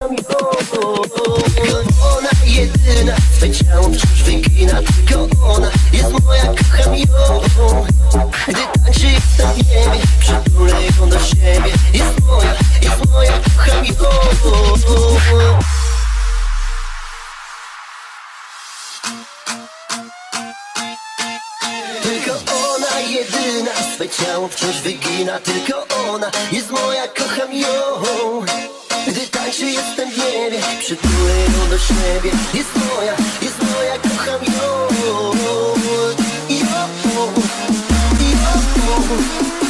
Tylko ona jedyna Swe ciało wciąż wygina. Tylko ona jest moja, kocham ją. Gdy tańczy jestem w niebie Przytulę ją do siebie Jest moja, jest moja, kocham ją Tylko ona jedyna Swe ciało wciąż wygina Tylko ona jest moja, kocham ją Gdy tańczy jestem w niebie Przytulę ją do siebie. Jest moja, jest moja, kocham ją. Jo, jo, Tylko